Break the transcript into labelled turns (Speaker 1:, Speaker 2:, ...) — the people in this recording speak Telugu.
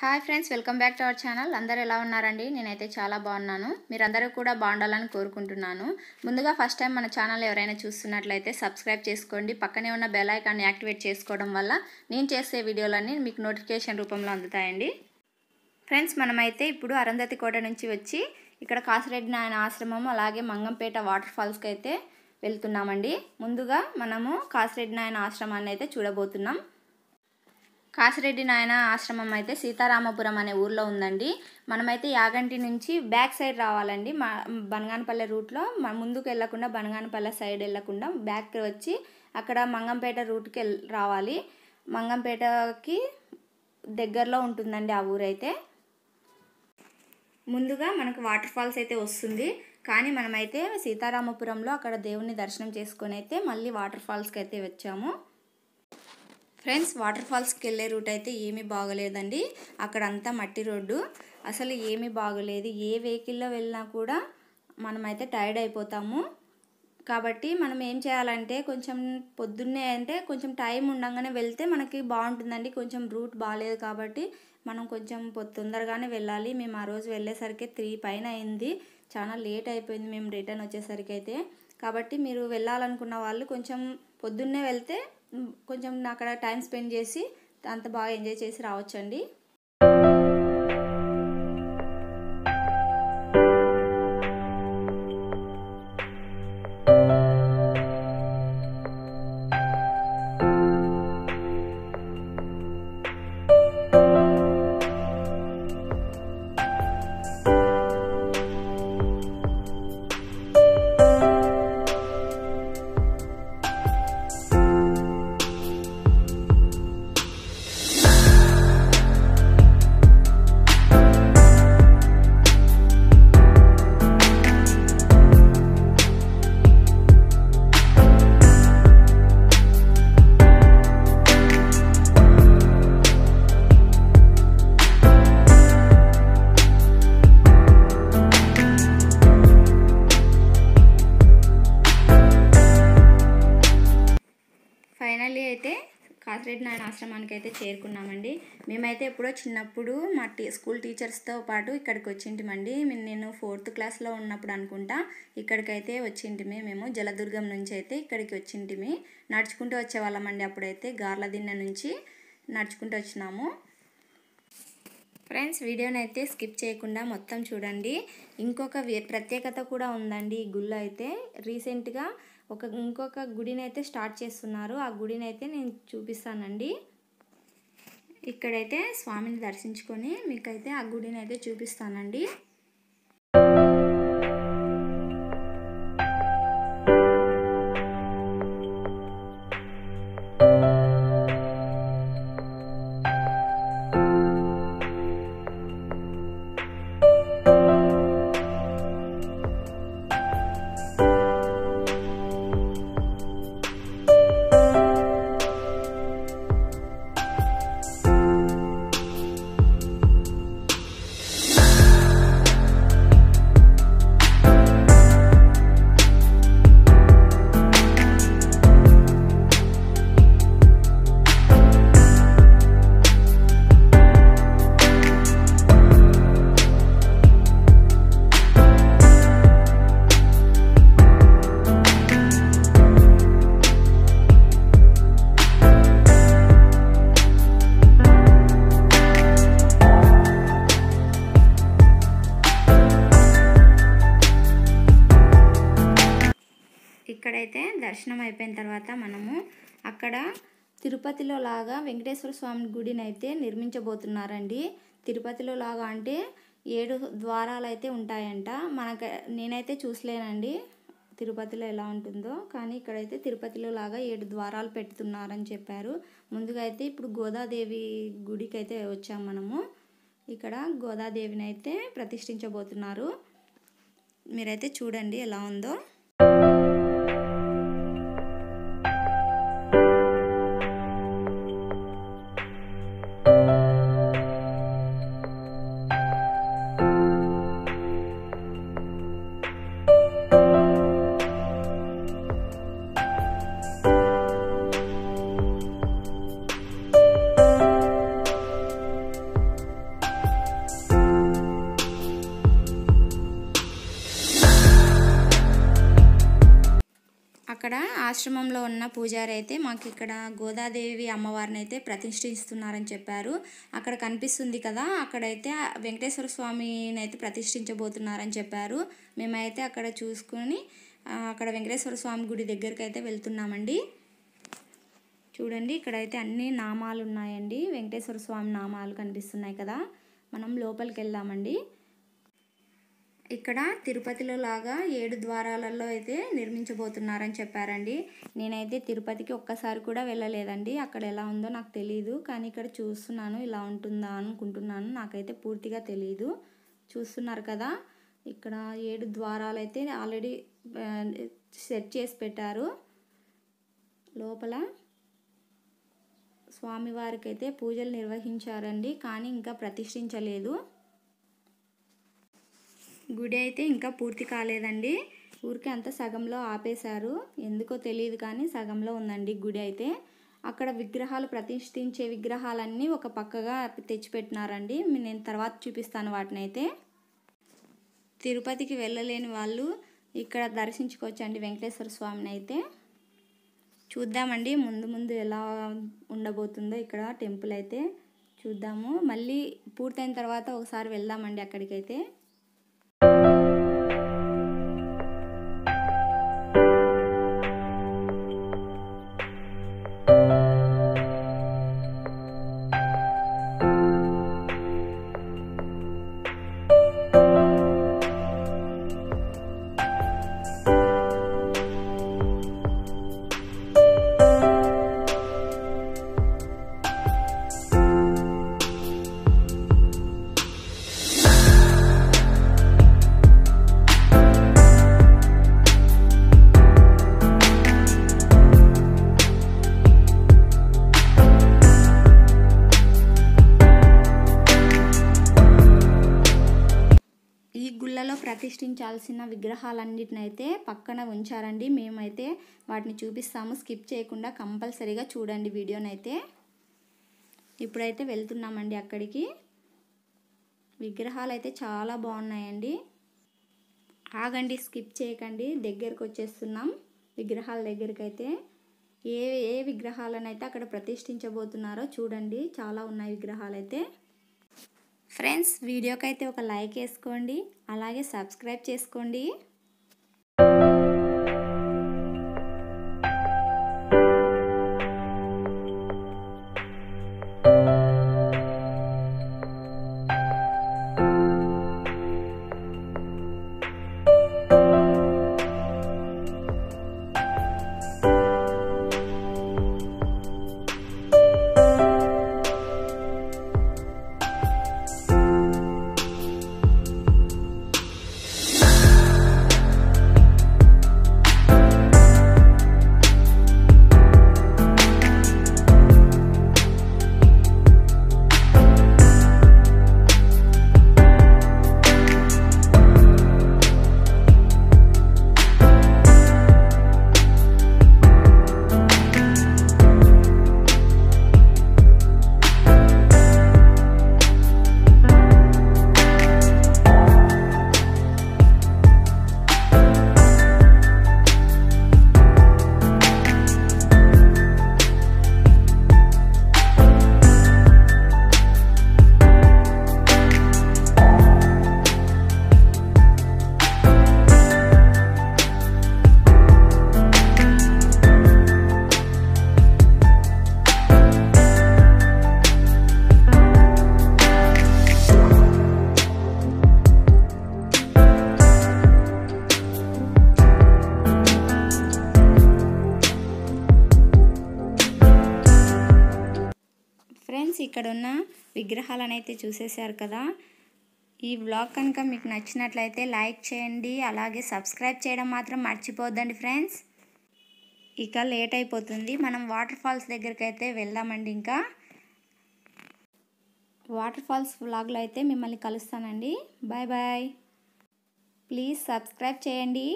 Speaker 1: Hi friends welcome back to our channel. అందరూ ఎలా ఉన్నారండి? నేనైతే చాలా బాగున్నాను. మీరందరూ కూడా బాగుండాలని కోరుకుంటున్నాను. ముందుగా ఫస్ట్ టైం మన ఛానల్ ఎవరైనా చూస్తున్నట్లయితే సబ్స్క్రైబ్ చేసుకోండి. పక్కనే ఉన్న బెల్ ఐకాన్ని యాక్టివేట్ చేసుకోవడం వల్ల నేను చేసే వీడియోలన్నీ మీకు నోటిఫికేషన్ రూపంలో అందుతాయండి. ఫ్రెండ్స్ మనమైతే ఇప్పుడు అరుంధతి కోట నుంచి వచ్చి ఇక్కడ కాసిరెడ్డి నాయన ఆశ్రమం అలాగే మంగంపేట వాటర్ ఫాల్స్కి అయితే వెళ్తున్నామండి. ముందుగా మనము కాసిరెడ్డి నాయన ఆశ్రమాన్ని అయితే చూడబోతున్నాం. కాసిరెడ్డి నాయన ఆశ్రమం అయితే సీతారామపురం అనే ఊర్లో ఉందండి. మనమైతే యాగంటి నుంచి బ్యాక్ సైడ్ రావాలండి. మా బనగానపల్లె రూట్లో ముందుకు వెళ్ళకుండా బనగానపల్లె సైడ్ వెళ్ళకుండా బ్యాక్ వచ్చి అక్కడ మంగంపేట రూట్కి రావాలి. మంగంపేటకి దగ్గరలో ఉంటుందండి ఆ ఊరైతే. ముందుగా మనకు వాటర్ ఫాల్స్ అయితే వస్తుంది. కానీ మనమైతే సీతారామపురంలో అక్కడ దేవుని దర్శనం చేసుకొని అయితే మళ్ళీ వాటర్ ఫాల్స్కి అయితే వచ్చాము. ఫ్రెండ్స్ వాటర్ ఫాల్స్కి వెళ్ళే రూట్ అయితే ఏమీ బాగలేదండి. అక్కడ అంతా మట్టి రోడ్డు. అసలు ఏమీ బాగలేదు. ఏ వెహికల్లో వెళ్ళినా కూడా మనమైతే టైర్డ్ అయిపోతాము. కాబట్టి మనం ఏం చేయాలంటే కొంచెం పొద్దున్నే అంటే కొంచెం టైం ఉండగానే వెళ్తే మనకి బాగుంటుందండి. కొంచెం రూట్ బాగాలేదు కాబట్టి మనం కొంచెం తొందరగానే వెళ్ళాలి. మేము ఆ రోజు వెళ్ళేసరికి త్రీ పైన అయింది. చాలా లేట్ అయిపోయింది మేము రిటర్న్ వచ్చేసరికి అయితే కాబట్టి మీరు వెళ్ళాలనుకున్న వాళ్ళు కొంచెం పొద్దున్నే వెళ్తే కొంచెం అక్కడ టైం స్పెండ్ చేసి అంత బాగా ఎంజాయ్ చేసి రావచ్చండి. ఆశ్రమానికి అయితే చేరుకున్నామండి. మేమైతే ఎప్పుడో చిన్నప్పుడు మా టీ స్కూల్ టీచర్స్తో పాటు ఇక్కడికి వచ్చింటిమండి. నేను ఫోర్త్ క్లాస్లో ఉన్నప్పుడు అనుకుంటా ఇక్కడికైతే వచ్చింటిమి. మేము జలదుర్గం నుంచి అయితే ఇక్కడికి వచ్చింటిమి. నడుచుకుంటూ వచ్చేవాళ్ళమండి అప్పుడైతే గార్లదిన్నె నుంచి నడుచుకుంటూ వచ్చినాము. ఫ్రెండ్స్ వీడియోని అయితే స్కిప్ చేయకుండా మొత్తం చూడండి. ఇంకొక ప్రత్యేకత కూడా ఉందండి ఈ గుళ్ళు అయితే. రీసెంట్గా ఒక ఇంకొక గుడిని అయితే స్టార్ట్ చేస్తున్నారు. ఆ గుడిని అయితే నేను చూపిస్తానండి. ఇక్కడైతే స్వామిని దర్శించుకొని మీకైతే ఆ గుడిని అయితే చూపిస్తానండి. దర్శనం అయిపోయిన తర్వాత మనము అక్కడ తిరుపతిలో లాగా వెంకటేశ్వర స్వామి గుడిని అయితే నిర్మించబోతున్నారండి. తిరుపతిలో లాగా అంటే ఏడు ద్వారాలు అయితే ఉంటాయంట. మనకు నేనైతే చూసలేనండి తిరుపతిలో ఎలా ఉంటుందో. కానీ ఇక్కడైతే తిరుపతిలో లాగా ఏడు ద్వారాలు పెడుతున్నారని చెప్పారు. ముందుగా అయితే ఇప్పుడు గోదాదేవి గుడికి అయితే వచ్చాం మనము. ఇక్కడ గోదాదేవిని అయితే ప్రతిష్ఠించబోతున్నారు. మీరైతే చూడండి ఎలా ఉందో. ఆశ్రమంలో ఉన్న పూజారి అయితే మాకు ఇక్కడ గోదాదేవి అమ్మవారిని అయితే ప్రతిష్ఠిస్తున్నారని చెప్పారు. అక్కడ కనిపిస్తుంది కదా అక్కడైతే వెంకటేశ్వర స్వామిని అయితే ప్రతిష్ఠించబోతున్నారని చెప్పారు. మేమైతే అక్కడ చూసుకొని అక్కడ వెంకటేశ్వర స్వామి గుడి దగ్గరికి అయితే వెళ్తున్నామండి. చూడండి ఇక్కడైతే అన్ని నామాలు ఉన్నాయండి వెంకటేశ్వర స్వామి నామాలు కనిపిస్తున్నాయి కదా. మనం లోపలికి వెళ్దామండి ఇక్కడ తిరుపతిలో లాగా ఏడు ద్వారాలలో అయితే నిర్మించబోతున్నారని చెప్పారండి. నేనైతే తిరుపతికి ఒక్కసారి కూడా వెళ్ళలేదండి. అక్కడ ఎలా ఉందో నాకు తెలియదు కానీ ఇక్కడ చూస్తున్నాను ఇలా ఉంటుందా అనుకుంటున్నాను. నాకైతే పూర్తిగా తెలియదు చూస్తున్నారు కదా ఇక్కడ ఏడు ద్వారాలు అయితే ఆల్రెడీ సెట్ చేసి పెట్టారు. లోపల స్వామివారికి అయితే పూజలు నిర్వహించారండి. కానీ ఇంకా ప్రతిష్ఠించలేదు. గుడి అయితే ఇంకా పూర్తి కాలేదండి. ఊరికే అంతా సగంలో ఆపేశారు. ఎందుకో తెలియదు కానీ సగంలో ఉందండి గుడి అయితే. అక్కడ విగ్రహాలు ప్రతిష్ఠించే విగ్రహాలన్నీ ఒక పక్కగా తెచ్చిపెట్టినారండి. నేను తర్వాత చూపిస్తాను వాటిని అయితే తిరుపతికి వెళ్ళలేని వాళ్ళు ఇక్కడ దర్శించుకోవచ్చండి వెంకటేశ్వర స్వామిని అయితే చూద్దామండి ముందు ముందు ఎలా ఉండబోతుందో ఇక్కడ టెంపుల్ అయితే. చూద్దాము. మళ్ళీ పూర్తయిన తర్వాత ఒకసారి వెళ్దామండి అక్కడికైతే. ప్రతిష్ఠించాల్సిన విగ్రహాలన్నిటిని అయితే పక్కన ఉంచారండి. మేమైతే వాటిని చూపిస్తాము. స్కిప్ చేయకుండా కంపల్సరీగా చూడండి వీడియోనైతే. ఇప్పుడైతే వెళ్తున్నామండి అక్కడికి. విగ్రహాలు అయితే చాలా బాగున్నాయండి. ఆగండి స్కిప్ చేయకండి. దగ్గరకు వచ్చేస్తున్నాం విగ్రహాల దగ్గరికి అయితే ఏ ఏ విగ్రహాలను అయితే అక్కడ ప్రతిష్ఠించబోతున్నారో చూడండి. చాలా ఉన్నాయి విగ్రహాలు అయితే ఫ్రెండ్స్ వీడియోకైతే ఒక లైక్ వేసుకోండి అలాగే సబ్స్క్రైబ్ చేసుకోండి. ఇక్కడ ఉన్న విగ్రహాలను అయితే చూసేశారు కదా. ఈ బ్లాగ్ కనుక మీకు నచ్చినట్లయితే లైక్ చేయండి అలాగే సబ్స్క్రైబ్ చేయడం మాత్రం మర్చిపోద్దండి ఫ్రెండ్స్. ఇక లేట్ అయిపోతుంది. మనం వాటర్ ఫాల్స్ దగ్గరికి అయితే వెళ్దామండి ఇంకా. వాటర్ ఫాల్స్ వ్లాగ్లో అయితే మిమ్మల్ని కలుస్తానండి. Bye bye. ప్లీజ్ సబ్స్క్రైబ్ చేయండి.